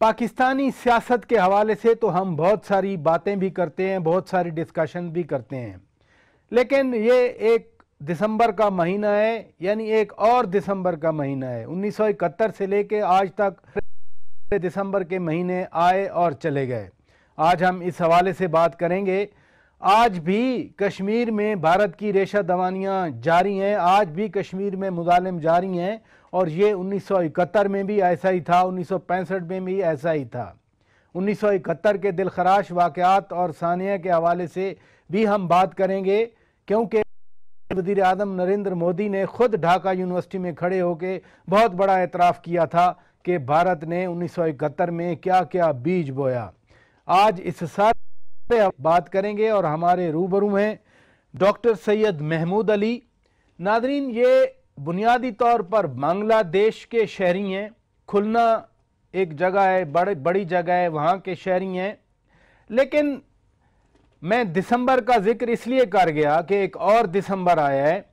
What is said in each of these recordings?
पाकिस्तानी सियासत के हवाले से तो हम बहुत सारी बातें भी करते हैं, बहुत सारी डिस्कशन भी करते हैं। लेकिन ये एक दिसंबर का महीना है, यानी एक और दिसंबर का महीना है। 1971 से लेके आज तक दिसंबर के महीने आए और चले गए। आज हम इस हवाले से बात करेंगे। आज भी कश्मीर में भारत की रेशा दवानियाँ जारी हैं, आज भी कश्मीर में मुजालिम जारी हैं और ये 1971 में भी ऐसा ही था 1965 में भी ऐसा ही था। 1971 के दिलखराश वाक़ात और सानिया के हवाले से भी हम बात करेंगे, क्योंकि वज़ीर अजम नरेंद्र मोदी ने खुद ढाका यूनिवर्सिटी में खड़े होकर बहुत बड़ा एतराफ़ किया था कि भारत ने 1971 में क्या क्या बीज बोया। आज इस सारे बात करेंगे और हमारे रूबरू हैं डॉक्टर सैयद महमूद अली। नादरीन, ये बुनियादी तौर पर बांग्लादेश के शहरी हैं। खुलना एक जगह है, बड़े, बड़ी जगह है, वहाँ के शहरी हैं। लेकिन मैं दिसंबर का ज़िक्र इसलिए कर गया कि एक और दिसंबर आया है।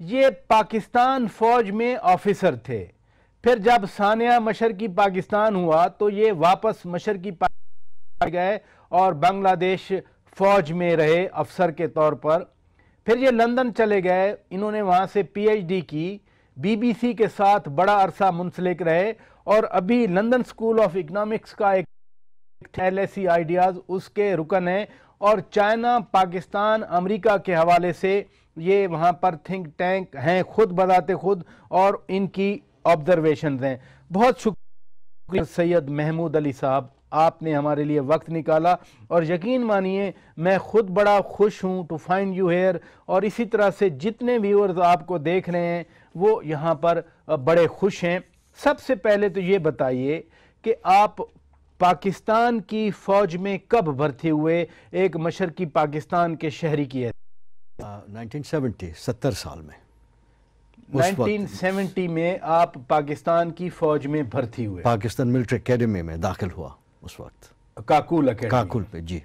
ये पाकिस्तान फ़ौज में ऑफिसर थे। फिर जब सानिया मशरकी पाकिस्तान हुआ तो ये वापस मशरकी पाकिस्तान गए और बांग्लादेश फ़ौज में रहे अफसर के तौर पर। फिर ये लंदन चले गए। इन्होंने वहाँ से पीएचडी की। बीबीसी के साथ बड़ा अरसा मुंसलिक रहे और अभी लंदन स्कूल ऑफ़ इकनॉमिक्स का एक एल आइडियाज़ उसके रुकन है और चाइना, पाकिस्तान, अमेरिका के हवाले से ये वहाँ पर थिंक टैंक हैं, खुद बताते खुद और इनकी ऑब्जर्वेशन हैं। बहुत शुक्रिया सैयद महमूद अली साहब। आपने हमारे लिए वक्त निकाला। और यकीन मानिए मैं खुद बड़ा खुश हूँ टू फाइंड यू हेयर और इसी तरह से जितने व्यूअर्स आपको देख रहे हैं वो यहाँ पर बड़े खुश हैं। सबसे पहले तो ये बताइए कि आप पाकिस्तान की फ़ौज में कब भर्ती हुए? एक मशरकी पाकिस्तान के शहरी की है। नाइनटीन सेवेंटी सत्तर साल में। 1970 में आप पाकिस्तान की फ़ौज में भर्ती हुए। पाकिस्तान मिलिट्री अकेडमी में दाखिल हुआ। उस वक्त। काकुल काकुल पे जी।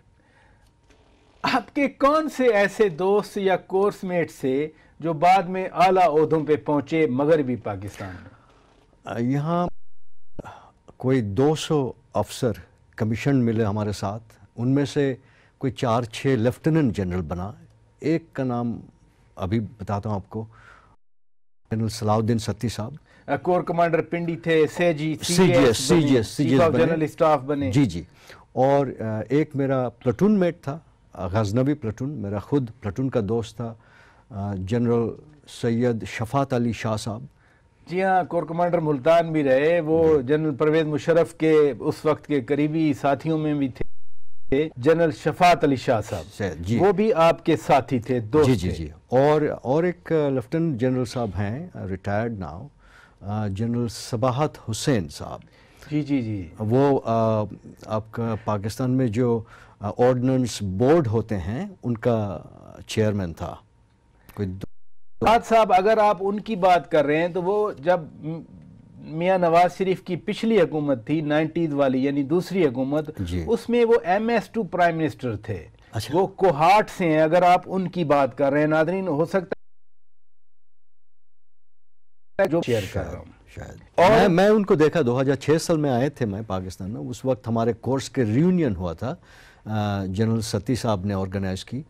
आपके कौन से ऐसे दोस्त या कोर्समेट से जो बाद में आला उहदों पे पहुँचे मगरबी पाकिस्तान में? यहाँ कोई 200 अफसर कमीशन मिले हमारे साथ। उनमें से कोई चार छः लेफ्टिनेंट जनरल बना। एक का नाम अभी बताता हूँ आपको। जनरल सलाउद्दीन सत्ती साहब। कोर कमांडर पिंडी थे सेजी CGS CGS CGS general staff बने। जी जी। और एक मेरा प्लाटून मेट था गजनबी प्लाटून मेरा खुद प्लाटून का दोस्त था जनरल सैयद शफात अली शाह साहब। जी हाँ कोर कमांडर मुल्तान भी रहे वो जनरल परवेज मुशरफ के उस वक्त के करीबी साथियों में भी थे जनरल शफात अली शाह साहब। वो भी आपके साथी थे दोस्त जी जी जी। और और एक लेफ्टिनेंट जनरल साहब हैं retired now. General Sabahat Hussain साहब। जी जी जी। वो आ, आपका पाकिस्तान में जो ऑर्डिनेंस बोर्ड होते हैं उनका चेयरमैन था। कोई साहब अगर आप उनकी बात कर रहे हैं तो वो जब मियाँ नवाज़ शरीफ की पिछली हुकूमत थी नाइन्टीज वाली यानी दूसरी हुकूमत उसमें वो M S to prime minister थे। अच्छा। वो कोहाट से हैं अगर आप उनकी बात कर रहे हैं नादरीन हो सकता है जो शेयर कर रहा हूँ शायद। और मैं, मैं उनको देखा 2006 साल में आए थे मैं पाकिस्तान में। उस वक्त हमारे कोर्स के रियूनियन हुआ था जनरल सती साहब ने ऑर्गेनाइज की।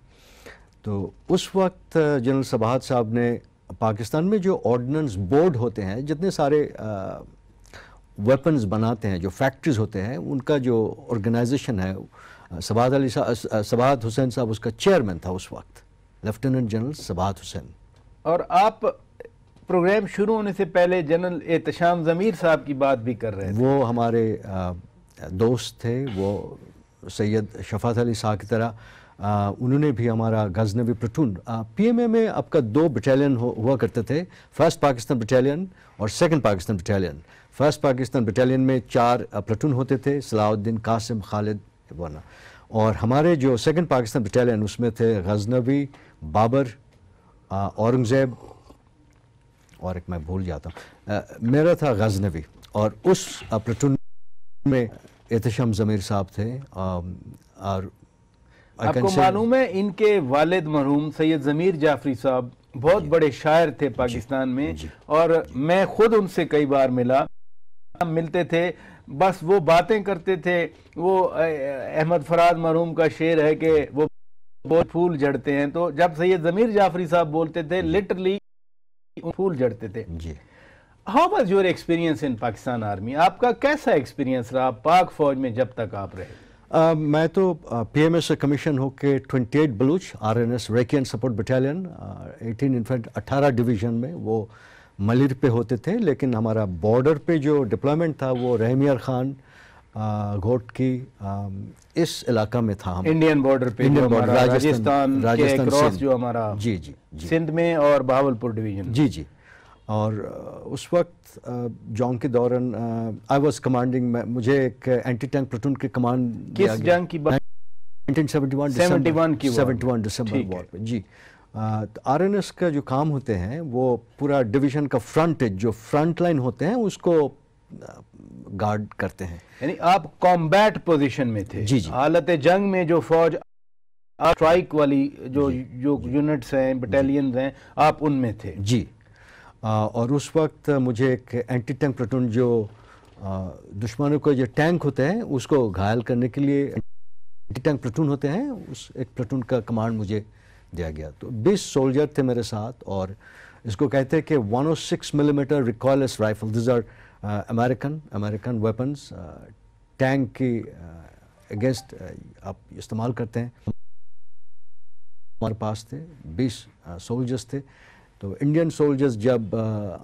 तो उस वक्त जनरल सबाहत साहब ने पाकिस्तान में जो ऑर्डिनेंस बोर्ड होते हैं जितने सारे वेपन्स बनाते हैं जो फैक्ट्रीज होते हैं उनका जो ऑर्गेनाइजेशन है सबाहत अली सबाहत हुसैन साहब उसका चेयरमैन था उस वक्त लेफ्टिनेंट जनरल सबाहत हुसैन। और आप प्रोग्राम शुरू होने से पहले जनरल एहतशाम ज़मीर साहब की बात भी कर रहे हैं वो हमारे दोस्त थे वो सैयद शफात अली शाह की तरह आ, उन्होंने भी हमारा गजनबी प्लटून पीएमए में आपका दो बटालियन हुआ करते थे फ़र्स्ट पाकिस्तान बटालियन और second Pakistan battalion first Pakistan battalion में चार प्लटून होते थे सलाउद्दीन कासिम खालिद वाना और हमारे जो सेकंड पाकिस्तान बटालियन उसमें थे गजनवी बाबर औरंगज़ेब और एक मैं भूल जाता हूँ। मेरा था गजनवी और उस प्लेटून में एहतशाम ज़मीर साहब थे और आपको मालूम है इनके वालिद मरहूम सैयद ज़मीर जाफरी साहब बहुत बड़े शायर थे पाकिस्तान में और मैं खुद उनसे कई बार मिला मिलते थे बस वो बातें करते थे वो अहमद फराज मरहूम का शेर है कि वो बहुत फूल जड़ते हैं। तो जब सैयद ज़मीर जाफरी साहब बोलते थे लिटरली फूल जड़ते थे। जी। How was your experience in Pakistan army आपका कैसा एक्सपीरियंस रहा पाक फौज में जब तक आप रहे? अ, मैं तो पीएमएस से कमीशन होके 28 Baloch RNS रेकियन support battalion 18 in fact 18 division में वो मलिर पे होते थे लेकिन हमारा बॉर्डर पे जो डिप्लॉयमेंट था वो रहमियर खान अ, घोट की इस इलाका में था हम। इंडियन बॉर्डर पे Indian border, Rajasthan- Rajasthan cross जो हमारा जी जी जी। सिंध में और बहावलपुर डिवीज़न जी जी। और उस वक्त जंग के दौरान आई वाज कमांडिंग मुझे एक एंटी टैंक प्लेटून की कमांड किस। जंग की बात? 1971 71 की 71 दिसंबर वॉर पे जी। आरएनएस का जो काम होते हैं वो पूरा डिवीज़न का फ्रंटेज जो फ्रंट लाइन होते हैं उसको गार्ड करते हैं। यानी आप कॉम्बैट पोजीशन में थे। जी, जी। हालत जंग में जो फौज स्ट्राइक वाली जो जो यूनिट्स हैं बटालियंस हैं आप उनमें थे। जी। आ, और उस वक्त मुझे एक एंटी टैंक प्लेटून जो आ, दुश्मनों के जो टैंक होते हैं उसको घायल करने के लिए एंटी टैंक प्लेटून होते हैं उस एक प्लेटून का कमांड मुझे दिया गया। तो 20 सोल्जर थे मेरे साथ और इसको कहते हैं कि 106 millimetre recoilless rifle this are American American weapons tank की अगेंस्ट आप इस्तेमाल करते हैं। हमारे पास थे 20 सोल्जर्स थे। तो इंडियन सोल्जर्स जब अ,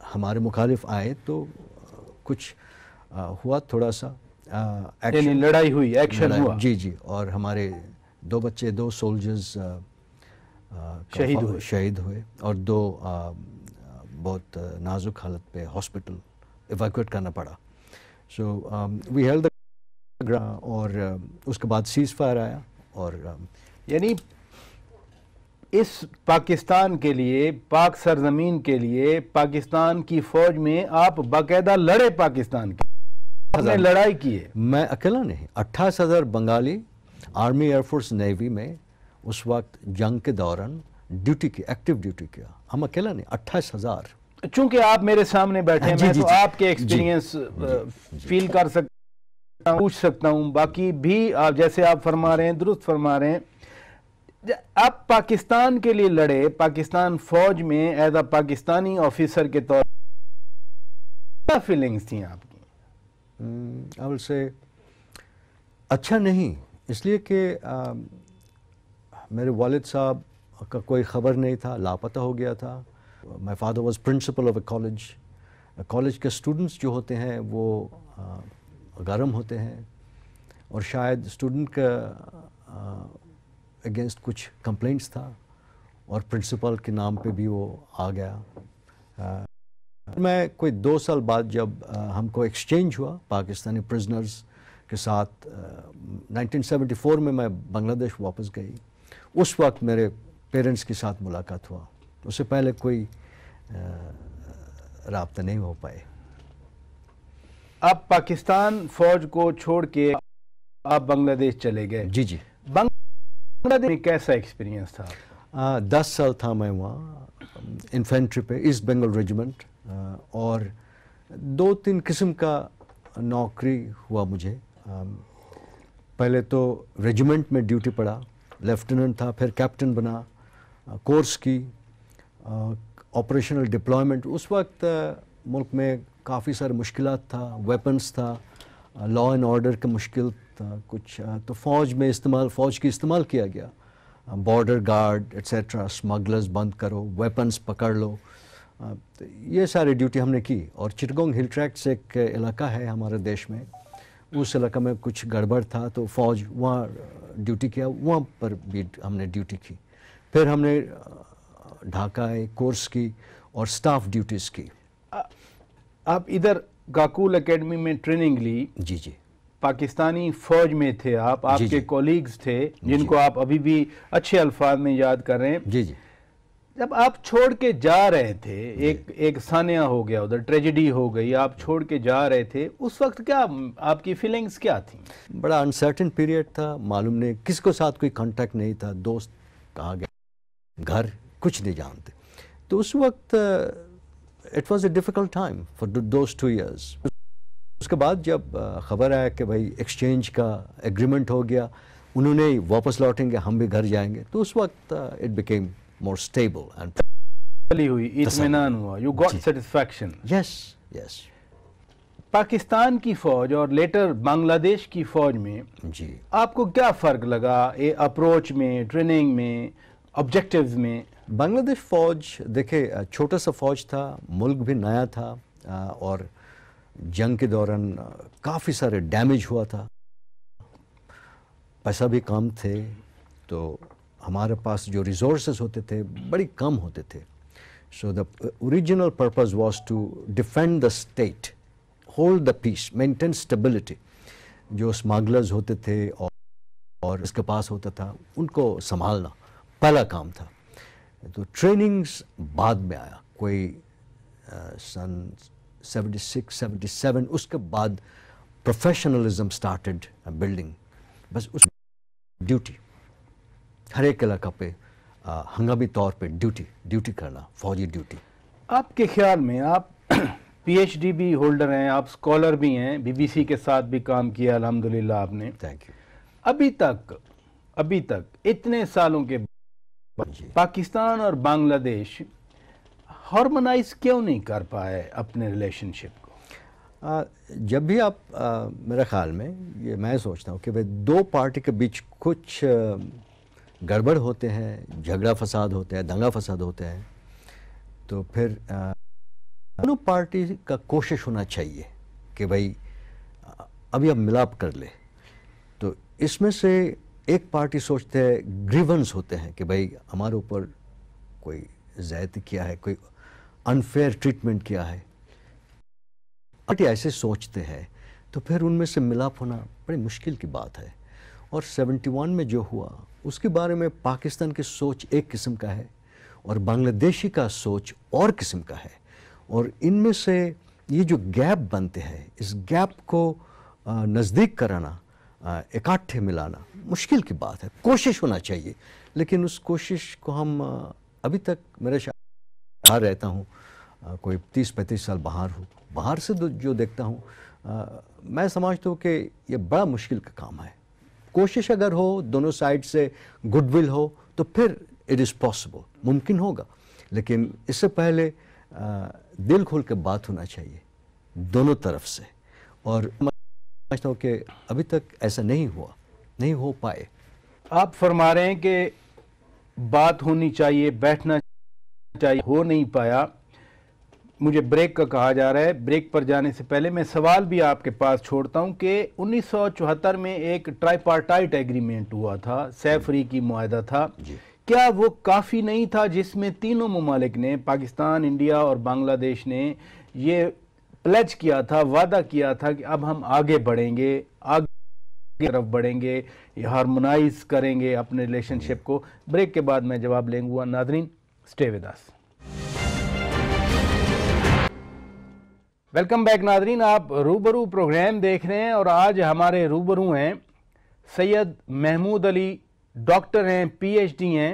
हमारे मुखालिफ आए तो अ, कुछ अ, हुआ थोड़ा सा यानी लड़ाई हुई एक्शन हुआ। जी जी। और हमारे दो बच्चे दो सोल्जर्स शहीद हुए। शहीद हुए। और दो अ, बहुत नाजुक हालत पे हॉस्पिटल इवैक्यूएट करना पड़ा। सो वी हेल्ड द और उसके बाद सीज फायर आया और यानी इस पाकिस्तान के लिए पाक सरजमीन के लिए पाकिस्तान की फौज में आप बाकायदा लड़े पाकिस्तान के। आपने लड़ाई की है। मैं अकेला नहीं अट्ठाईस हज़ार बंगाली आर्मी एयरफोर्स नेवी में उस वक्त जंग के दौरान ड्यूटी की एक्टिव ड्यूटी किया। हम अकेला नहीं अट्ठाईस हज़ार चूँकि आप मेरे सामने बैठे हैं मैं जी, तो जी। आपके एक्सपीरियंस फील कर सकता हूँ पूछ सकता हूँ। बाकी भी आप जैसे आप फरमा रहे हैं दुरुस्त फरमा रहे हैं। आप पाकिस्तान के लिए लड़े पाकिस्तान फौज में एज अ पाकिस्तानी ऑफिसर के तौर क्या फीलिंग्स थी आपकी? आई से अच्छा नहीं इसलिए कि मेरे वालिद साहब का कोई ख़बर नहीं था लापता हो गया था। My father was principal of a college college के स्टूडेंट्स जो होते हैं वो गर्म होते हैं। और शायद स्टूडेंट का अगेंस्ट कुछ कंप्लेंट्स था। और प्रिंसिपल के नाम पे भी वो आ गया। आ, मैं कोई दो साल बाद जब अ, हमको एक्सचेंज हुआ पाकिस्तानी प्रिजनर्स के साथ अ, 1974 में मैं बांग्लादेश वापस गई। उस वक्त मेरे पेरेंट्स के साथ मुलाकात हुआ। उससे पहले कोई रबता नहीं हो पाए। आप पाकिस्तान फौज को छोड़ के आप बांग्लादेश चले गए। जी जी। बांग्लादेश में कैसा एक्सपीरियंस था? आ, दस साल था मैं वहाँ इन्फेंट्री पे ईस्ट बंगाल रेजिमेंट और दो तीन किस्म का नौकरी हुआ मुझे। आ, पहले तो रेजिमेंट में ड्यूटी पड़ा लेफ्टिनेंट था फिर कैप्टन बना कोर्स की ऑपरेशनल डिप्लॉयमेंट उस वक्त मुल्क में काफ़ी सारे मुश्किल था वेपन्स था लॉ एंड ऑर्डर का मुश्किल था, कुछ तो फ़ौज में इस्तेमाल, फ़ौज की इस्तेमाल किया गया। बॉर्डर गार्ड एट्सेट्रा स्मगलर्स बंद करो वेपन्स पकड़ लो। तो ये सारी ड्यूटी हमने की। और चिटगोंग हिल ट्रैक्ट से एक इलाका है हमारे देश में। उस इलाका में कुछ गड़बड़ था तो फ़ौज वहाँ ड्यूटी किया, वहाँ पर भी हमने ड्यूटी की। फिर हमने आ, ढाका आए कोर्स की और स्टाफ ड्यूटीज़ की। आ- आप इधर गाकुल एकेडमी में ट्रेनिंग ली। जी जी। पाकिस्तानी फौज में थे आप आपके। कॉलीग्स थे जिनको आप अभी भी अच्छे अल्फाज में याद कर रहे हैं। जी जी। जब आप छोड़ के जा रहे थे एक एक सानिया हो गया उधर ट्रेजेडी हो गई आप छोड़ के जा रहे थे उस वक्त क्या आपकी फीलिंग्स क्या थी? बड़ा अनसर्टन पीरियड था मालूम नहीं किसको साथ कोई कांटेक्ट नहीं था दोस्त कहाँ गए घर कुछ नहीं जानते। तो उस वक्त it was a difficult time for those two years उसके बाद जब खबर आया कि भाई एक्सचेंज का एग्रीमेंट हो गया उन्होंने ही वापस लौटेंगे हम भी घर जाएँगे तो उस वक्त it became more stable and हुई इत्मीनान हुआ। You got satisfaction yes yes Pakistan की फौज और लेटर बांग्लादेश की फौज में जी। आपको क्या फ़र्क लगा? ये अप्रोच में ट्रेनिंग में ऑब्जेक्टिव्स में। बांग्लादेश फौज, देखे छोटा सा फौज था, मुल्क भी नया था और जंग के दौरान काफ़ी सारे डैमेज हुआ था। पैसा भी कम थे तो हमारे पास जो रिसोर्सेज होते थे, बड़ी कम होते थे। So the original purpose was to defend the state hold the peace maintain stability जो स्मगलर्स होते थे, और और इसके पास होता था, उनको संभालना। पहला काम था। तो ट्रेनिंग्स बाद में आया। कोई अ, सन 76 77 उसके बाद प्रोफेशनलिज्म स्टार्टेड बिल्डिंग बस उस ड्यूटी हर एक इलाका पे हंगामी तौर पे ड्यूटी ड्यूटी करना फौजी ड्यूटी आपके ख्याल में आप पीएचडी भी होल्डर हैं आप स्कॉलर भी हैं बीबीसी के साथ भी काम किया अल्हम्दुलिल्लाह आपने। थैंक यू अभी तक अभी तक इतने सालों के। पाकिस्तान और बांग्लादेश हार्मोनाइज क्यों नहीं कर पाए अपने रिलेशनशिप को? आ, जब भी आप आ, मेरे ख्याल में ये मैं सोचता हूँ कि भाई दो पार्टी के बीच कुछ गड़बड़ होते हैं झगड़ा फसाद होते हैं दंगा फसाद होते हैं तो फिर दोनों पार्टी का कोशिश होना चाहिए कि भाई अभी अब मिलाप कर ले। तो इसमें से एक पार्टी सोचते हैं ग्रीवेंस होते हैं कि भाई हमारे ऊपर कोई ज़्यादती किया है, कोई अनफेयर ट्रीटमेंट किया है। पार्टी ऐसे सोचते हैं तो फिर उनमें से मिलाप होना बड़ी मुश्किल की बात है। और 71 में जो हुआ, उसके बारे में पाकिस्तान की सोच एक किस्म का है और बांग्लादेशी का सोच और किस्म का है। और इनमें से ये जो गैप बनते हैं, इस गैप को नज़दीक कराना इकट्ठे मिलाना मुश्किल की बात है, कोशिश होना चाहिए। लेकिन उस कोशिश को हम अभी तक मेरे बाहर रहता हूँ कोई तीस पैंतीस साल बाहर हूँ, बाहर से जो देखता हूँ मैं समझता हूँ कि ये बड़ा मुश्किल का काम है। कोशिश अगर हो, दोनों साइड से गुडविल हो तो फिर इट इज़ पॉसिबल मुमकिन होगा। लेकिन इससे पहले दिल खोल के बात होना चाहिए, दोनों तरफ़ से। और समझता हूँ कि अभी तक ऐसा नहीं हुआ नहीं हो पाए। आप फरमा रहे हैं कि बात होनी चाहिए बैठना चाहिए हो नहीं पाया। मुझे ब्रेक का कहा जा रहा है। ब्रेक पर जाने से पहले मैं सवाल भी आपके पास छोड़ता हूँ कि 1974 में एक ट्राईपार्टाइट एग्रीमेंट हुआ था सैफरी की मुआदा था। क्या वो काफ़ी नहीं था जिसमें तीनों ममालिक ने पाकिस्तान इंडिया और बांग्लादेश ने ये प्लेज किया था, वादा किया था कि अब हम आगे बढ़ेंगे, आगे की तरफ़ बढ़ेंगे हारमोनाइज करेंगे अपने रिलेशनशिप को। ब्रेक के बाद मैं जवाब लेंगे Nadrin stay with us welcome back Nadrin. आप रूबरू प्रोग्राम देख रहे हैं और आज हमारे रूबरू हैं सैयद महमूद अली डॉक्टर हैं पीएचडी हैं।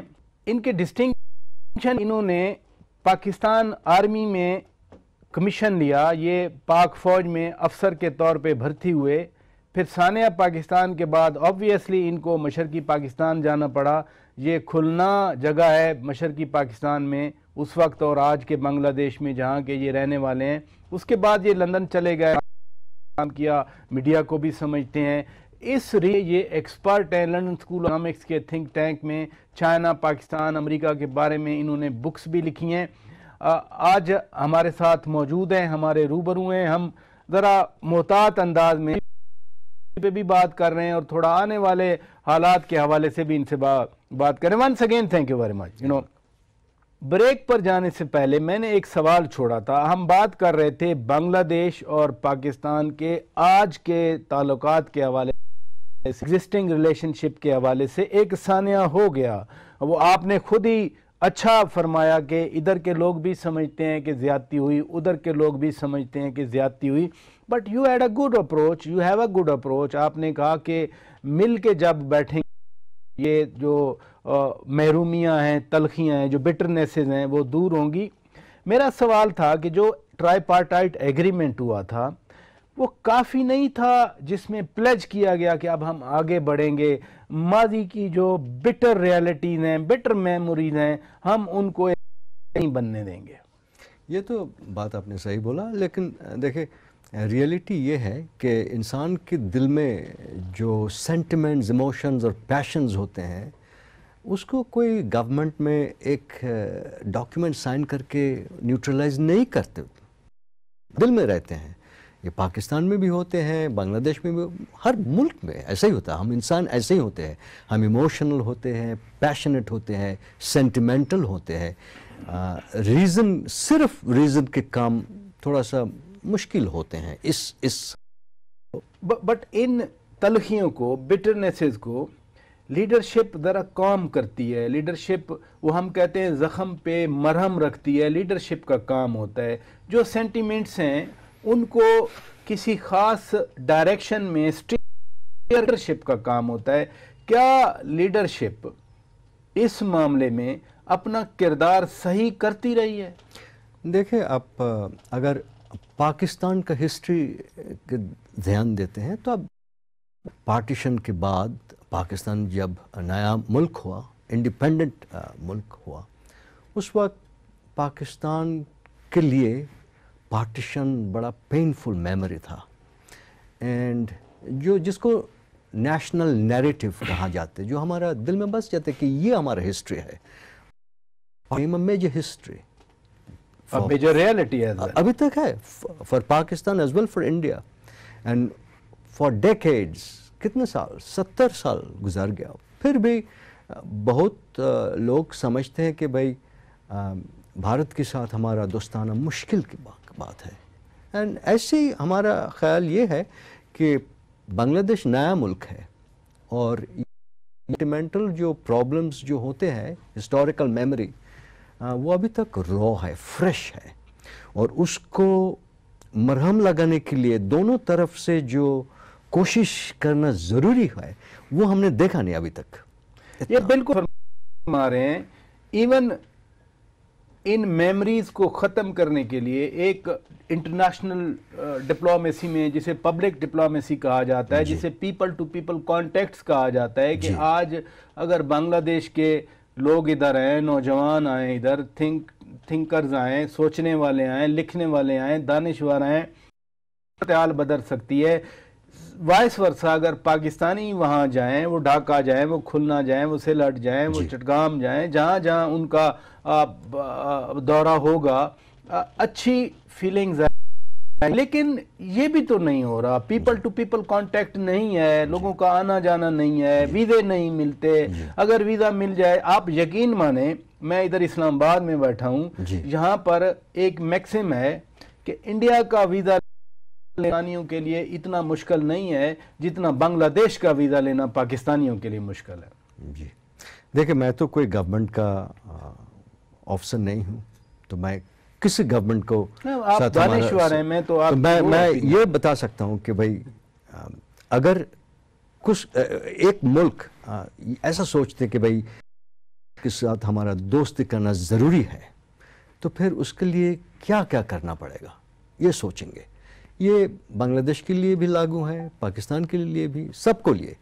इनके डिस्टिंक्शन इन्होंने पाकिस्तान आर्मी में कमीशन लिया, ये पाक फौज में अफसर के तौर पे भर्ती हुए। फिर सानिया पाकिस्तान के बाद ऑब्वियसली इनको मशरकी पाकिस्तान जाना पड़ा। ये खुलना जगह है मशरकी पाकिस्तान में, उस वक्त और आज के बांग्लादेश में जहाँ के ये रहने वाले हैं। उसके बाद ये लंदन चले गए। काम किया, मीडिया को भी समझते हैं। इस लिए ये एक्सपर्ट हैं लंदन स्कूल इकोनॉमिक्स के थिंक टैंक में। चाइना, पाकिस्तान, अमेरिका के बारे में इन्होंने बुक्स भी लिखी हैं। आज हमारे साथ मौजूद हैं हमारे रूबरू हैं। हम ज़रा मोहतात अंदाज में पे भी बात कर रहे हैं और थोड़ा आने वाले हालात के हवाले से भी इनसे बा, बात करें। Once again thank you very much you know break पर जाने से पहले मैंने एक सवाल छोड़ा था। हम बात कर रहे थे बांग्लादेश और पाकिस्तान के आज के ताल्लुक के हवाले एग्जिस्टिंग रिलेशनशिप के हवाले से। एक सानिया हो गया। वो आपने खुद ही अच्छा फरमाया कि इधर के लोग भी समझते हैं कि ज़्यादती हुई, उधर के लोग भी समझते हैं कि ज़्यादती हुई। But you had a good approach you have a good approach आपने कहा कि मिल के जब बैठेंगे, ये जो महरूमियाँ हैं, तलखियाँ हैं, जो बिटरनेसेस हैं, वो दूर होंगी। मेरा सवाल था कि जो ट्राईपार्टाइट एग्रीमेंट हुआ था वो काफ़ी नहीं था जिसमें प्लेज किया गया कि अब हम आगे बढ़ेंगे। माजी की जो बिटर रियलिटीज़ हैं बिटर मेमोरीज हैं, हम उनको नहीं बनने देंगे। ये तो बात आपने सही बोला, लेकिन देखिए रियलिटी ये है कि इंसान के दिल में जो सेंटिमेंट्स इमोशंस और पैशंस होते हैं, उसको कोई गवर्नमेंट में एक डॉक्यूमेंट साइन करके न्यूट्रलाइज नहीं करते। दिल में रहते हैं। ये पाकिस्तान में भी होते हैं, बांग्लादेश में भी, हर मुल्क में ऐसा ही होता है। हम इंसान ऐसे ही होते हैं। हम इमोशनल होते हैं पैशनेट होते हैं सेंटिमेंटल होते हैं। रीज़न सिर्फ़ रीज़न के काम थोड़ा सा मुश्किल होते हैं। इस इस बट इन तलखियों को बिटरनेसेस को लीडरशिप ज़रा काम करती है। लीडरशिप वो हम कहते हैं, ज़ख़म पे मरहम रखती है। लीडरशिप का काम होता है। जो सेंटिमेंट्स हैं उनको किसी ख़ास डायरेक्शन में लीडरशिप का काम होता है। क्या लीडरशिप इस मामले में अपना किरदार सही करती रही है? देखिए, आप अगर पाकिस्तान का हिस्ट्री ध्यान देते हैं तो अब पार्टीशन के बाद पाकिस्तान जब नया मुल्क हुआ इंडिपेंडेंट मुल्क हुआ, उस वक्त पाकिस्तान के लिए पार्टीशन बड़ा पेनफुल मेमोरी था। एंड जो जिसको नेशनल नैरेटिव कहा जाते जो हमारा दिल में बस जाते कि ये हमारा हिस्ट्री है। मेजर हिस्ट्री मेजर रियलिटी है अभी तक है। For Pakistan as well for India and for decades कितने साल? सत्तर साल गुजर गया। फिर भी बहुत लोग समझते हैं कि भाई भारत के साथ हमारा दोस्ताना मुश्किल की बात बात है। एंड ऐसे ही हमारा ख्याल ये है कि बांग्लादेश नया मुल्क है और सेंटिमेंटल जो प्रॉब्लम्स जो होते हैं हिस्टोरिकल मेमोरी वो अभी तक रॉ है फ्रेश है। और उसको मरहम लगाने के लिए दोनों तरफ़ से जो कोशिश करना ज़रूरी है वो हमने देखा नहीं अभी तक। ये बिल्कुल रहे हैं। इवन इन मेमोरीज को ख़त्म करने के लिए एक इंटरनेशनल डिप्लोमेसी में जिसे पब्लिक डिप्लोमेसी कहा जाता है जिसे पीपल टू पीपल कॉन्टेक्ट्स कहा जाता है कि आज अगर बांग्लादेश के लोग इधर आए नौजवान आए इधर थिंक थिंकर्स आए सोचने वाले आए लिखने वाले आए दानिशवर आए बदल सकती है। वाइस वर्षा अगर पाकिस्तानी वहाँ जाएँ वो ढाका जाएँ वो खुलना जाएँ वो सिलट जाएँ वो चटगाम जाएँ जहाँ जहाँ उनका दौरा होगा अच्छी फीलिंग्स लेकिन ये भी तो नहीं हो रहा। पीपल टू पीपल कांटेक्ट नहीं है लोगों का आना जाना नहीं है वीज़े नहीं मिलते। अगर वीज़ा मिल जाए आप यकीन माने मैं इधर इस्लामाबाद में बैठा हूँ यहाँ पर एक मैक्सिम है कि इंडिया का वीज़ा पाकिस्तानियों के लिए इतना मुश्किल नहीं है जितना बांग्लादेश का वीज़ा लेना पाकिस्तानियों के लिए मुश्किल है। जी। देखिए मैं तो कोई गवर्नमेंट का ऑफिसर नहीं हूँ तो मैं किसी गवर्नमेंट को आप दानिश्वर हैं मैं तो आप तो मैं मैं ये बता सकता हूँ कि भाई अगर कुछ एक मुल्क ऐसा सोचते कि भाई के साथ हमारा दोस्ती करना ज़रूरी है तो फिर उसके लिए क्या क्या करना पड़ेगा ये सोचेंगे। ये बांग्लादेश के लिए भी लागू है, पाकिस्तान के लिए भी, सबको लिए।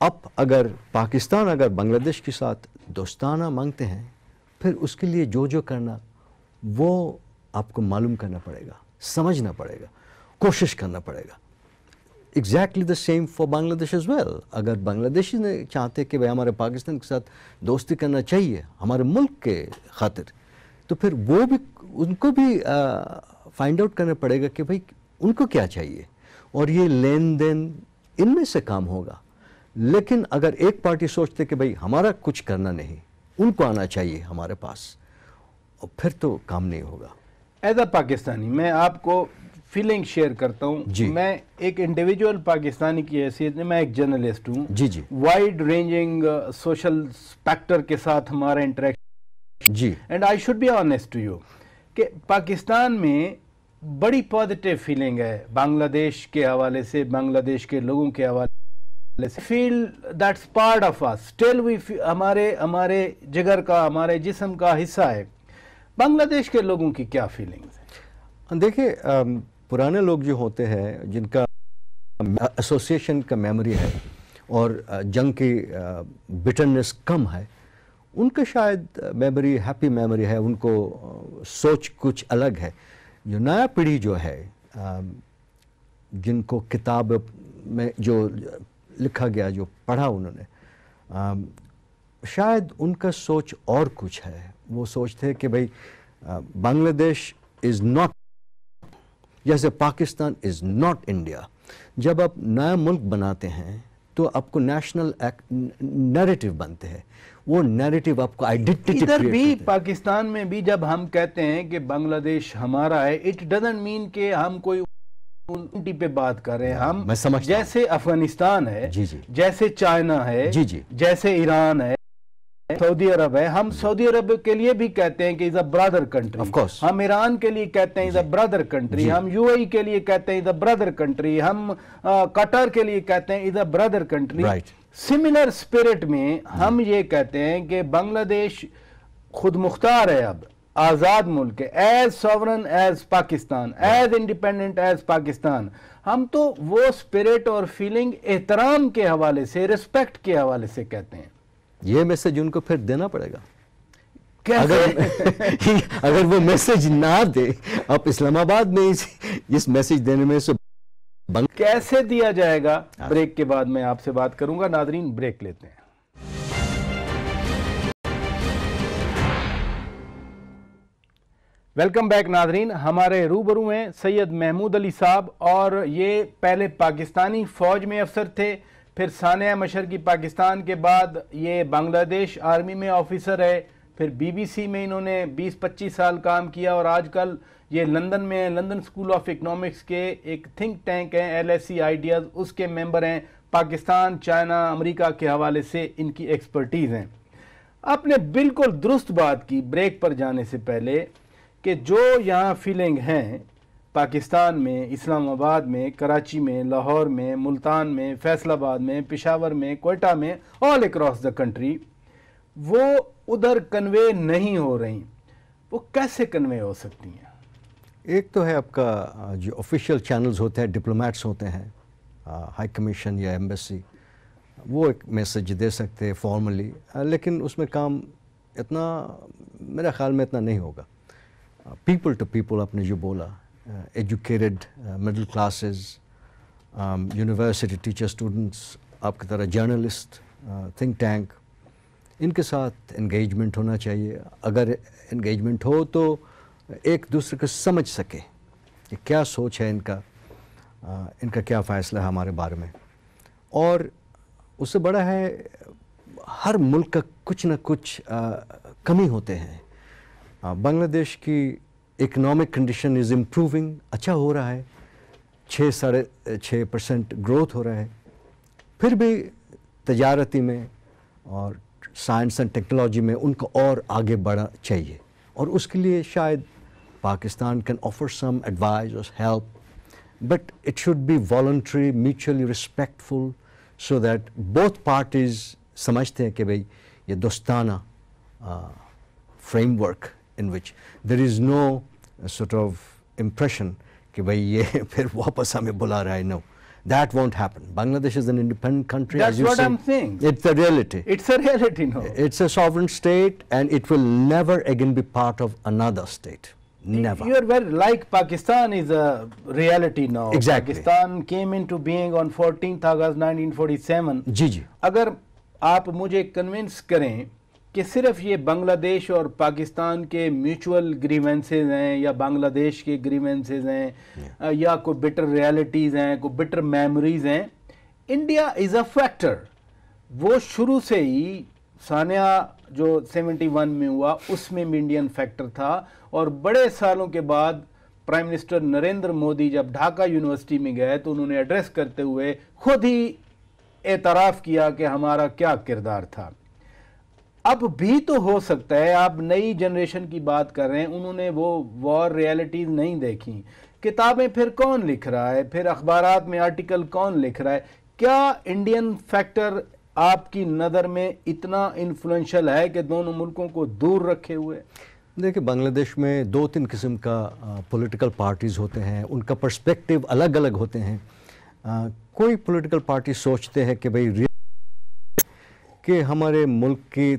अब अगर पाकिस्तान अगर बांग्लादेश के साथ दोस्ताना मांगते हैं, फिर उसके लिए जो जो करना, वो आपको मालूम करना पड़ेगा, समझना पड़ेगा, कोशिश करना पड़ेगा। Exactly the same for Bangladesh as well अगर बांग्लादेशी ने चाहते कि भाई हमारे पाकिस्तान के साथ दोस्ती करना चाहिए, हमारे मुल्क के खातिर तो फिर वो भी, उनको भी फाइंड आउट करना पड़ेगा कि भाई उनको क्या चाहिए? और ये लेन देन इनमें से काम होगा। लेकिन अगर एक पार्टी सोचते कि भाई हमारा कुछ करना नहीं उनको आना चाहिए हमारे पास और फिर तो काम नहीं होगा। एज अ पाकिस्तानी मैं आपको फीलिंग शेयर करता। हूँ। मैं एक इंडिविजुअल पाकिस्तानी की हैसियत में मैं एक जर्नलिस्ट हूँ। जी जी। वाइड रेंजिंग सोशल स्पेक्टर के साथ हमारा interaction ji. And I should be honest to you कि पाकिस्तान में बड़ी पॉजिटिव फीलिंग है बांग्लादेश के हवाले से, बांग्लादेश के लोगों के हवाले से। Feel that's part of us still we हमारे हमारे जिगर का, हमारे जिसम का हिस्सा है। बांग्लादेश के लोगों की क्या फीलिंग्स है? देखिए पुराने लोग जो होते हैं, जिनका एसोसिएशन का मेमोरी है और जंग की बिटरनेस कम है, उनका शायद मेमोरी हैप्पी मेमोरी है, उनको सोच कुछ अलग है। जो नया पीढ़ी जो है जिनको किताब में जो लिखा गया, जो पढ़ा उन्होंने शायद उनका सोच और कुछ है। वो सोचते हैं कि भाई बांग्लादेश इज़ नॉट जैसे पाकिस्तान इज़ नॉट इंडिया जब आप नया मुल्क बनाते हैं तो आपको नेशनल नैरेटिव बनते हैं। वो नैरेटिव आपको आइडेंटिटी इधर भी पाकिस्तान में भी जब हम कहते हैं कि बांग्लादेश हमारा है इट डजेंट मीन के हम कोई उल्टी पे बात कर रहे हैं हम मैं समझता जैसे अफ़गानिस्तान है जी, जी। जैसे चाइना है जी, जी। जैसे ईरान है सऊदी अरब है हम सऊदी अरब के लिए भी कहते हैं कि is a brother country Of course. हम ईरान के लिए कहते हैं इज़ अ ब्रदर कंट्री। हम यूएई के लिए कहते हैं इज़ अ ब्रदर कंट्री हम कतर के लिए कहते हैं is a brother country similar spirit में हम ये कहते हैं कि बांग्लादेश खुद मुख्तार है अब आज़ाद मुल्क है as sovereign as Pakistan as independent as Pakistan. हम तो वो स्पिरिट और फीलिंग एहतराम के हवाले से रिस्पेक्ट के हवाले से कहते हैं। ये मैसेज उनको फिर देना पड़ेगा। कैसे अगर अगर वो मैसेज ना दे आप इस्लामाबाद में इस, इस मैसेज देने में से बंग कैसे दिया जाएगा? ब्रेक के बाद मैं आपसे बात करूँगा। नादरीन ब्रेक लेते हैं। Welcome back Nadrin. हमारे रूबरू हैं सैयद महमूद अली साहब और ये पहले पाकिस्तानी फ़ौज में अफसर थे। फिर सानिया मशर की पाकिस्तान के बाद ये बांग्लादेश आर्मी में ऑफिसर है, फिर बीबीसी में इन्होंने 20-25 साल काम किया और आजकल ये लंदन में लंदन स्कूल ऑफ़ इकोनॉमिक्स के एक थिंक टैंक हैं एल एस सी आइडियाज़, उसके मेंबर हैं। पाकिस्तान, चाइना, अमेरिका के हवाले से इनकी एक्सपर्टीज़ हैं। आपने बिल्कुल दुरुस्त बात की ब्रेक पर जाने से पहले कि जो यहाँ फीलिंग हैं पाकिस्तान में, इस्लामाबाद में, कराची में, लाहौर में, मुल्तान में, फैसलाबाद में, पिशावर में, कोयटा में ऑल अक्रॉस द कंट्री वो उधर कन्वे नहीं हो रही। वो कैसे कन्वे हो सकती हैं? एक तो है आपका जो ऑफिशियल चैनल्स होते हैं डिप्लोमेट्स होते हैं हाई कमीशन या एम्बेसी वो एक मैसेज दे सकते हैं फॉर्मली लेकिन उसमें काम इतना, मेरे ख्याल में इतना नहीं होगा। पीपल टू पीपल आपने जो बोला educated middle classes university teacher students आपकी तरह जर्नलिस्ट थिंक टैंक इनके साथ इंगेजमेंट होना चाहिए। अगर इंगेजमेंट हो तो एक दूसरे को समझ सके कि क्या सोच है इनका अ, इनका क्या फ़ैसला है हमारे बारे में। और उससे बड़ा है हर मुल्क का कुछ ना कुछ अ, कमी होते हैं। बांग्लादेश की इकोनॉमिक कंडीशन इज़ इम्प्रूविंग अच्छा हो रहा है। छः साढ़े छः परसेंट ग्रोथ हो रहा है। फिर भी तजारती में और साइंस एंड टेक्नोलॉजी में उनको और आगे बढ़ना चाहिए। और उसके लिए शायद Pakistan can offer some advice और help but it should be वॉल्ट्री mutually respectful so that both parties समझते हैं कि भाई ये दोस्ताना framework In which there is no sort of impression कि भाई ये फिर वापस हमें बुला रहा है no that won't happen bangladesh is an independent country That's as you what say. I'm saying. it's the reality it's a reality no it's a sovereign state and it will never again be part of another state never You are very like Pakistan is a reality now. Exactly. Pakistan came into being on 14th August 1947. जी जी अगर आप मुझे convince करें कि सिर्फ़ ये बांग्लादेश और पाकिस्तान के mutual grievances हैं या बांग्लादेश के ग्रीवेंसेज हैं या कोई बिटर रियलिटीज़ हैं कोई बिटर मेमोरीज हैं इंडिया इज़ अ फैक्टर वो शुरू से ही सानिया जो 71 में हुआ उसमें भी इंडियन फैक्टर था और बड़े सालों के बाद प्राइम मिनिस्टर नरेंद्र मोदी जब ढाका यूनिवर्सिटी में गए तो उन्होंने एड्रेस करते हुए खुद ही एतराफ़ किया कि हमारा क्या किरदार था। अब भी तो हो सकता है आप नई जनरेशन की बात कर रहे हैं उन्होंने वो वॉर रियलिटीज नहीं देखी। किताबें फिर कौन लिख रहा है? फिर अखबार में आर्टिकल कौन लिख रहा है? क्या इंडियन फैक्टर आपकी नज़र में इतना इन्फ्लुएंशियल है कि दोनों मुल्कों को दूर रखे हुए? देखिए बांग्लादेश में दो तीन किस्म का पॉलिटिकल पार्टीज़ होते हैं। उनका पर्सपेक्टिव अलग अलग होते हैं। आ, कोई पॉलिटिकल पार्टी सोचते हैं कि भाई कि हमारे मुल्क की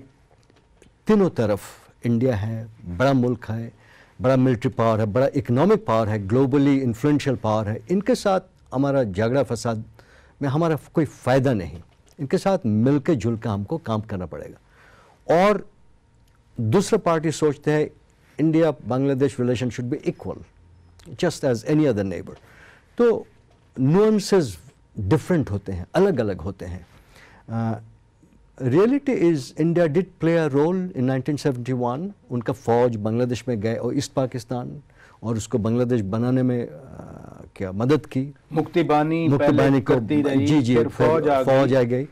तीनों तरफ़ इंडिया है, बड़ा मुल्क है, बड़ा मिलिट्री पावर है, बड़ा इकोनॉमिक पावर है ग्लोबली इन्फ्लुएंशियल पावर है। इनके साथ हमारा झगड़ा फसाद में हमारा कोई फ़ायदा नहीं। इनके साथ मिल के जुल कर हमको काम करना पड़ेगा। और दूसरा पार्टी सोचते हैं India Bangladesh relation should be equal just as any other neighbour तो नुअंसेस डिफरेंट होते हैं अलग अलग होते हैं। Reality is India did play a role in 1971 उनका फ़ौज बांग्लादेश में गए और ईस्ट पाकिस्तान और उसको बांग्लादेश बनाने में आ, क्या मदद की। मुक्ति बानी मुक्ति बानी को जी जी फौज आ फौज आ गई।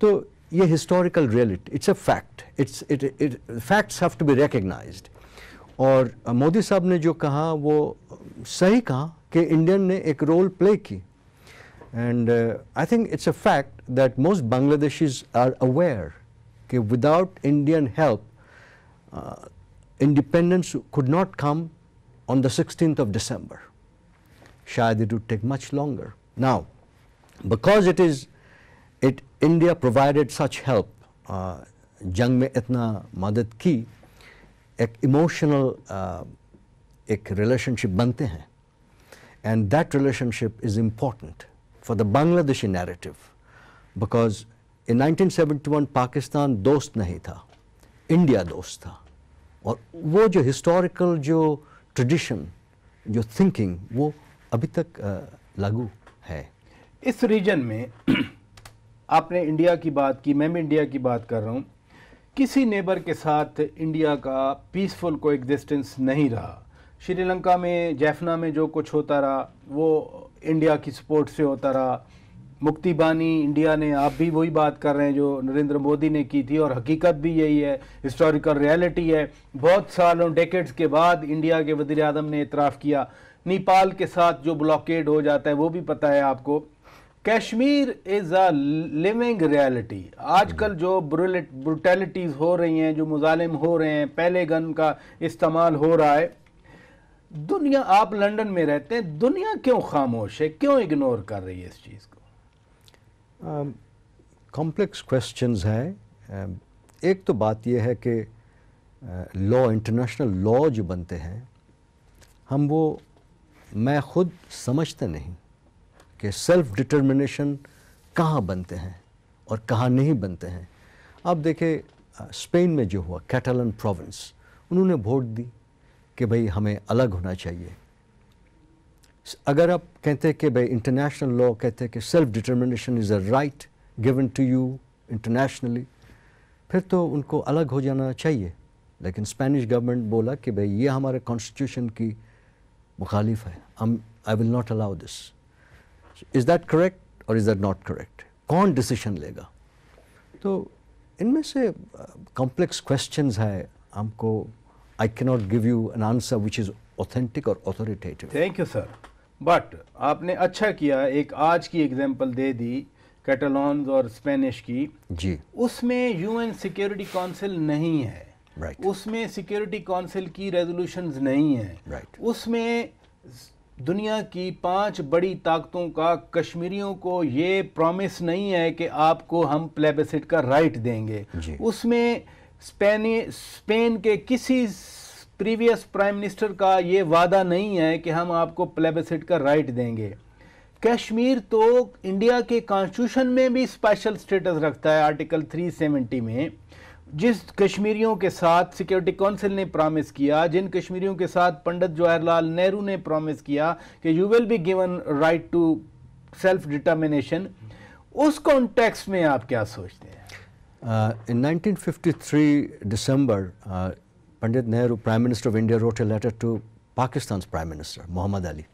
तो ये historical reality it's a fact it's it it facts have to be recognised और मोदी साहब ने जो कहा वो सही कहा कि इंडियन ने एक रोल प्ले की। And uh, I think it's a fact that most Bangladeshis are aware that without Indian help, uh, independence could not come on the 16th of December. Shayad it would take much longer. Now, because it is, it, India provided such help, uh, जंग में इतना मदद की एक emotional uh, एक relationship बनते हैं and that relationship is important for the Bangladeshi narrative. Because in 1971 Pakistan दोस्त नहीं था इंडिया दोस्त था और वो जो हिस्टोरिकल जो ट्रेडिशन जो थिंकिंग वो अभी तक लागू है इस रीजन में आपने इंडिया की बात की, मैं भी इंडिया की बात कर रहा हूँ। किसी नेबर के साथ इंडिया का पीसफुल को एग्जिस्टेंस नहीं रहा। श्रीलंका में, जैफना में जो कुछ होता रहा, वो इंडिया की सपोर्ट से होता रहा। मुक्ति बानी, इंडिया ने आप भी वही बात कर रहे हैं जो नरेंद्र मोदी ने की थी, और हकीकत भी यही है हिस्टोरिकल रियलिटी है। बहुत सालों डेकेड्स के बाद इंडिया के वज़ीर अजम ने इतराफ़ किया। नेपाल के साथ जो ब्लॉकेड हो जाता है, वो भी पता है आपको। Kashmir is a living reality आजकल जो ब्रुटैलिटीज़ हो रही हैं, जो मुजालिम हो रहे हैं, पहले गन का इस्तेमाल हो रहा है। दुनिया आप लंदन में रहते हैं दुनिया क्यों खामोश है? क्यों इग्नोर कर रही है इस चीज़ को? कॉम्प्लेक्स um, क्वेश्चंस है। Um, एक तो बात यह है कि लॉ इंटरनेशनल लॉ जो बनते हैं हम वो मैं खुद समझते नहीं कि सेल्फ डिटर्मिनेशन कहाँ बनते हैं और कहाँ नहीं बनते हैं। आप देखें स्पेन में जो हुआ कैटलन प्रोविंस उन्होंने वोट दी। कि भाई हमें अलग होना चाहिए। अगर आप कहते हैं कि भाई इंटरनेशनल लॉ कहते हैं कि self determination is a right given to you internationally फिर तो उनको अलग हो जाना चाहिए। लेकिन स्पेनिश गवर्नमेंट बोला कि भाई ये हमारे कॉन्स्टिट्यूशन की मुखालिफ है। हम I will not allow this is that correct और इज़ दैट नॉट करेक्ट कौन डिसीशन लेगा? तो इनमें से कॉम्प्लेक्स क्वेश्चंस है। हमको I cannot give you an answer which is authentic or authoritative. Thank you, sir. But आपने अच्छा किया एक आज की एग्जांपल दे दी कैटलॉन्स और स्पेनिश की जी उसमें यूएन सिक्योरिटी काउंसिल नहीं है right. उसमें सिक्योरिटी काउंसिल की रेजोल्यूशंस नहीं है right. उसमें दुनिया की पाँच बड़ी ताकतों का कश्मीरियों को ये प्रॉमिस नहीं है कि आपको हम प्लेबिसिट का राइट देंगे उसमें स्पेनी, स्पेन के किसी प्रीवियस प्राइम मिनिस्टर का ये वादा नहीं है कि हम आपको प्लेबिसिट का राइट देंगे। कश्मीर तो इंडिया के कॉन्स्टिट्यूशन में भी स्पेशल स्टेटस रखता है आर्टिकल 370 में। जिस कश्मीरियों के साथ सिक्योरिटी काउंसिल ने प्रॉमिस किया, जिन कश्मीरियों के साथ पंडित जवाहरलाल नेहरू ने प्रॉमिस किया कि you will be given right to self determination उस कॉन्टेक्स्ट में आप क्या सोचते हैं? Uh, in 1953 December, uh, Pandit Nehru, Prime Minister of India, wrote a letter to Pakistan's Prime Minister, Muhammad Ali,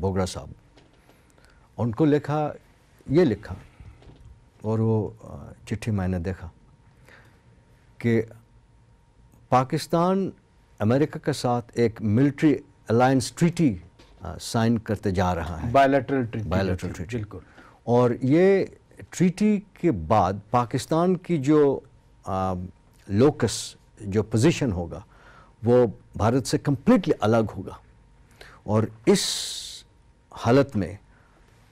Bogra साहब उनको लिखा ये लिखा और वो uh, चिट्ठी मैंने देखा कि पाकिस्तान अमेरिका के साथ एक मिलिट्री अलायंस ट्रीटी साइन करते जा रहा है बायोलेटरल ट्रीटी बायोलेटरल ट्रीटी बिल्कुल और ये ट्रीटी के बाद पाकिस्तान की जो लोकस जो पोजीशन होगा, वो भारत से कम्प्लीटली अलग होगा। और इस हालत में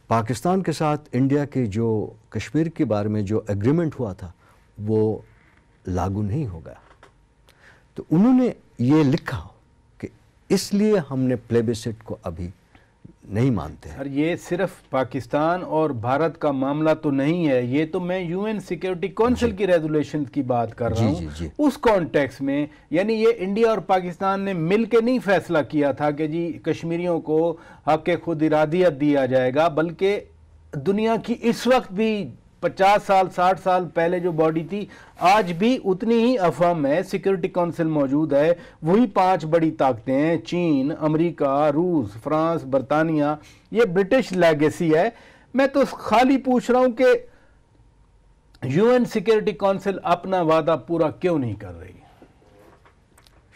पाकिस्तान के साथ इंडिया के जो, कश्मीर के बारे में जो एग्रीमेंट हुआ था, वो लागू नहीं होगा। तो उन्होंने ये लिखा कि इसलिए हमने प्लेबिसिट को अभी नहीं मानते हैं। ये सिर्फ़ पाकिस्तान और भारत का मामला तो नहीं है। ये तो मैं यूएन सिक्योरिटी काउंसिल की रेजुलेशन की बात कर रहा। हूँ। उस कॉन्टेक्स में यानी ये इंडिया और पाकिस्तान ने मिल के नहीं फैसला किया था कि जी कश्मीरियों को हक खुद इरादियत दिया जाएगा बल्कि दुनिया की इस वक्त भी पचास साल, साठ साल पहले जो बॉडी थी, आज भी उतनी ही अफम है सिक्योरिटी काउंसिल मौजूद है। वही पाँच बड़ी ताकतें हैं, चीन, अमेरिका, रूस, फ्रांस, बरतानिया, ये ब्रिटिश लेगेसी है। मैं तो खाली पूछ रहा हूँ कि यूएन सिक्योरिटी काउंसिल अपना वादा पूरा क्यों नहीं कर रही?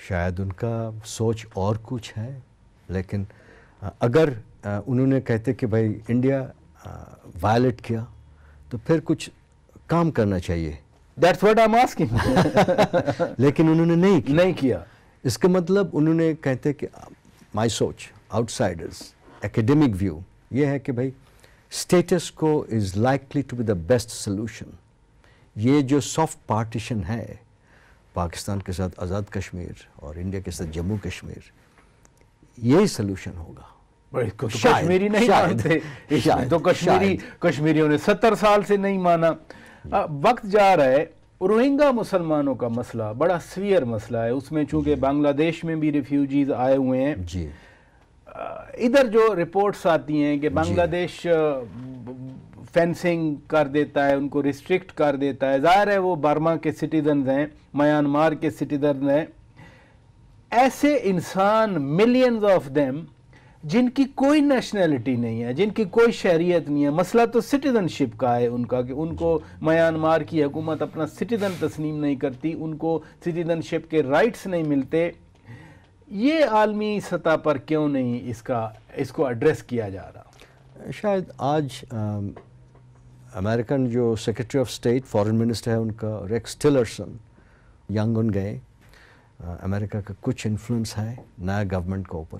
शायद उनका सोच और कुछ है, लेकिन अगर उन्होंने कहते कि भाई, इंडिया वायलेट किया तो फिर कुछ काम करना चाहिए। That's what I am asking लेकिन उन्होंने नहीं किया। नहीं किया। इसका मतलब उन्होंने कहते कि माई सोच आउटसाइडर्स एकेडमिक व्यू ये है कि भाई status quo is likely to be the best solution ये जो सॉफ्ट पार्टीशन है पाकिस्तान के साथ आज़ाद कश्मीर और इंडिया के साथ जम्मू कश्मीर यही सोल्यूशन होगा। इसको तो कश्मीरी नहीं मानते। तो कश्मीरी कश्मीरियों ने सत्तर साल से नहीं माना। वक्त जा रहा है रोहिंगा मुसलमानों का मसला बड़ा सीवियर मसला है। उसमें चूँकि बांग्लादेश में भी रिफ्यूजीज आए हुए हैं। जी। इधर जो रिपोर्ट्स आती हैं कि बांग्लादेश फेंसिंग कर देता है उनको रिस्ट्रिक्ट कर देता है। ज़ाहिर है वो बर्मा के सिटीजन हैं म्यांमार के सिटीजन हैं। ऐसे इंसान मिलियंस ऑफ़ देम जिनकी कोई नेशनैलिटी नहीं है, जिनकी कोई शहरीत नहीं है, मसला तो सिटीजनशिप का है उनका कि उनको म्यांमार की हुकूमत अपना सिटीजन तस्लीम नहीं करती, उनको सिटीजनशिप के राइट्स नहीं मिलते। ये आलमी सतह पर क्यों नहीं इसका, इसको एड्रेस किया जा रहा? शायद आज अमेरिकन जो secretary of state foreign minister है उनका रेक्स टिलरसन यंगन गए। अमेरिका का कुछ इन्फ्लुएंस है नया गवर्नमेंट के ऊपर।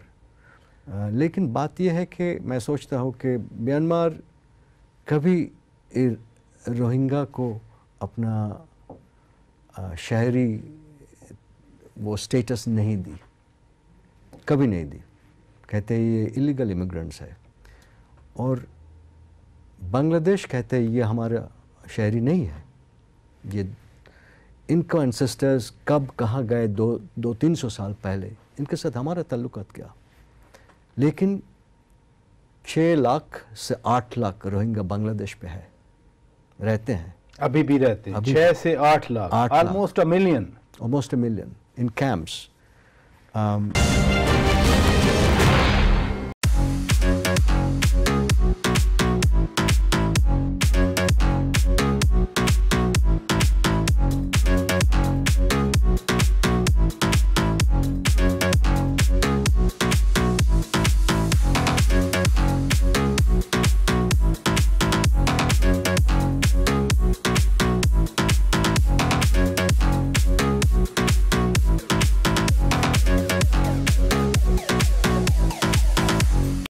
लेकिन बात यह है कि मैं सोचता हूँ कि म्यांमार कभी रोहिंगा को अपना शहरी वो स्टेटस नहीं दी। कभी नहीं दी। कहते हैं ये इलीगल इमिग्रेंट्स है। और बांग्लादेश कहते हैं ये हमारा शहरी नहीं है। ये इनका एंसेस्टर्स कब, कहाँ गए दो दो, तीन सौ साल पहले, इनके साथ हमारा ताल्लुक क्या? लेकिन छः लाख से आठ लाख रोहिंग्या बांग्लादेश पे है। रहते हैं। अभी भी रहते हैं। छः से आठ lakh. Almost a million almost a million in camps